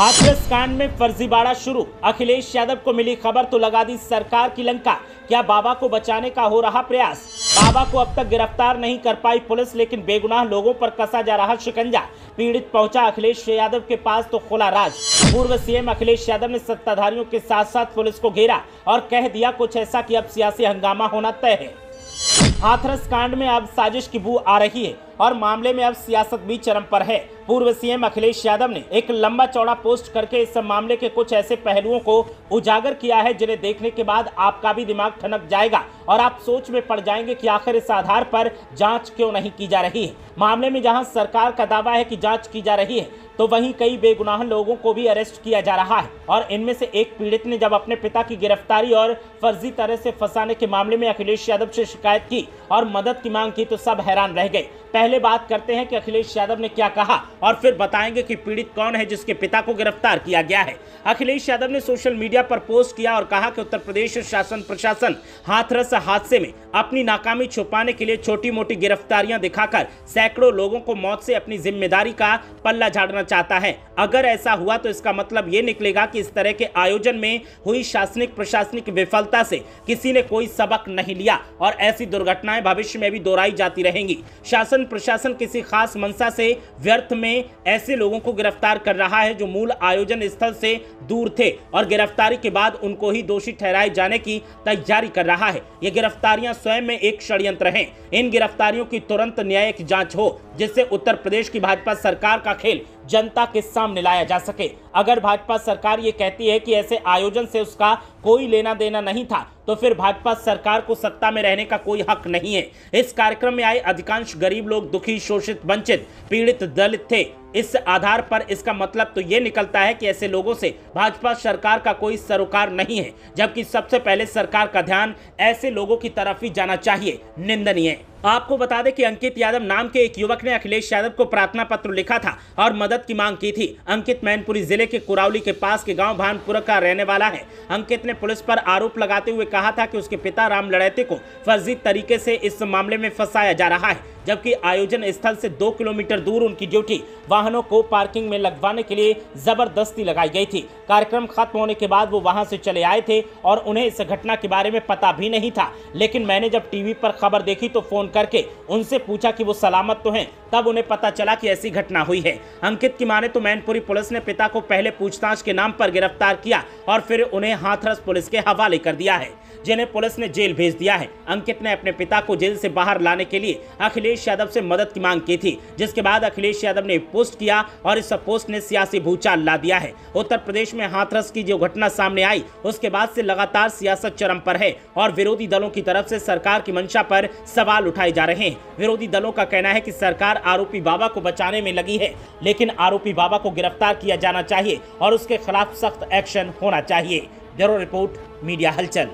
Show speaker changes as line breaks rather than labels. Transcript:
हाथरस कांड में फर्जीवाड़ा शुरू। अखिलेश यादव को मिली खबर तो लगा दी सरकार की लंका। क्या बाबा को बचाने का हो रहा प्रयास? बाबा को अब तक गिरफ़्तार नहीं कर पाई पुलिस, लेकिन बेगुनाह लोगों पर कसा जा रहा शिकंजा। पीड़ित पहुँचा अखिलेश यादव के पास तो खुला राज। पूर्व सीएम अखिलेश यादव ने सत्ताधारियों के साथ साथ पुलिस को घेरा और कह दिया कुछ ऐसा कि अब सियासी हंगामा होना तय है। हाथरस कांड में अब साजिश की बू आ रही है और मामले में अब सियासत भी चरम पर है। पूर्व सीएम अखिलेश यादव ने एक लंबा चौड़ा पोस्ट करके इस मामले के कुछ ऐसे पहलुओं को उजागर किया है, जिन्हें देखने के बाद आपका भी दिमाग ठनक जाएगा और आप सोच में पड़ जाएँगे कि आखिर इस आधार पर जाँच क्यों नहीं की जा रही है। मामले में जहाँ सरकार का दावा है कि जाँच की जा रही है तो वहीं कई बेगुनाह लोगों को भी अरेस्ट किया जा रहा है और इनमें से एक पीड़ित ने जब अपने पिता की गिरफ्तारी और फर्जी तरह से फंसाने के मामले में अखिलेश यादव से शिकायत की और मदद की मांग की तो सब हैरान रह गए। पहले बात करते हैं कि अखिलेश यादव ने क्या कहा। और फिर बताएँगे कि पीड़ित कौन है जिसके पिता को गिरफ़्तार किया गया है। अखिलेश यादव ने सोशल मीडिया पर पोस्ट किया और कहा कि उत्तर प्रदेश शासन प्रशासन हाथरस हादसे में अपनी नाकामी छुपाने के लिए छोटी मोटी गिरफ्तारियाँ दिखाकर सैकड़ों लोगों को मौत से अपनी ज़िम्मेदारी का पल्ला झाड़ना चाहता है। अगर ऐसा हुआ तो इसका मतलब ये निकलेगा कि इस तरह के आयोजन में हुई शासनिक प्रशासनिक विफलता से किसी ने कोई सबक नहीं लिया और ऐसी दुर्घटनाएँ भविष्य में भी दोहराई जाती रहेंगी। शासन प्रशासन किसी खास मंशा से व्यर्थ में ऐसे लोगों को गिरफ़्तार कर रहा है जो मूल आयोजन स्थल से दूर थे और गिरफ्तारी के बाद उनको ही दोषी ठहराए जाने की तैयारी कर रहा है। ये गिरफ्तारियाँ स्वयं में एक षड्यंत्र हैं। इन गिरफ्तारियों की तुरंत न्यायिक जाँच हो, जिससे उत्तर प्रदेश की भाजपा सरकार का खेल जनता के सामने लाया जा सके। अगर भाजपा सरकार ये कहती है कि ऐसे आयोजन से उसका कोई लेना देना नहीं था तो फिर भाजपा सरकार को सत्ता में रहने का कोई हक नहीं है। इस कार्यक्रम में आए अधिकांश गरीब लोग दुखी, शोषित, वंचित, पीड़ित दलित थे। इस आधार पर इसका मतलब तो ये निकलता है कि ऐसे लोगों से भाजपा सरकार का कोई सरोकार नहीं है, जबकि सबसे पहले सरकार का ध्यान ऐसे लोगों की तरफ़ ही जाना चाहिए। निंदनीय। आपको बता दें कि अंकित यादव नाम के एक युवक ने अखिलेश यादव को प्रार्थना पत्र लिखा था और मदद की मांग की थी। अंकित मैनपुरी ज़िले के कुरावली के पास के गाँव भानपुर का रहने वाला है। अंकित ने पुलिस पर आरोप लगाते हुए कहा था कि उसके पिता राम लड़ैते को फर्जी तरीके से इस मामले में फंसाया जा रहा है। जबकि आयोजन स्थल से दो किलोमीटर दूर उनकी ड्यूटी वाहनों को पार्किंग में लगवाने के लिए ज़बरदस्ती लगाई गई थी। कार्यक्रम खत्म होने के बाद वो वहाँ से चले आए थे और उन्हें इस घटना के बारे में पता भी नहीं था। लेकिन मैंने जब टीवी पर खबर देखी तो फ़ोन करके उनसे पूछा कि वो सलामत तो हैं, तब उन्हें पता चला कि ऐसी घटना हुई है। अंकित की माने तो मैनपुरी पुलिस ने पिता को पहले पूछताछ के नाम पर गिरफ़्तार किया और फिर उन्हें हाथरस पुलिस के हवाले कर दिया है, जिन्हें पुलिस ने जेल भेज दिया है। अंकित ने अपने पिता को जेल से बाहर लाने के लिए अखिलेश यादव से मदद की मांग की थी, जिसके बाद अखिलेश यादव ने पोस्ट किया और इस पोस्ट ने सियासी भूचाल ला दिया है। उत्तर प्रदेश में हाथरस की जो घटना सामने आई, उसके बाद से लगातार सियासत चरम पर है और विरोधी दलों की तरफ़ से सरकार की मंशा पर सवाल उठाए जा रहे हैं। विरोधी दलों का कहना है कि सरकार आरोपी बाबा को बचाने में लगी है, लेकिन आरोपी बाबा को गिरफ़्तार किया जाना चाहिए और उसके खिलाफ सख्त एक्शन होना चाहिए। ब्यूरो रिपोर्ट, मीडिया हलचल।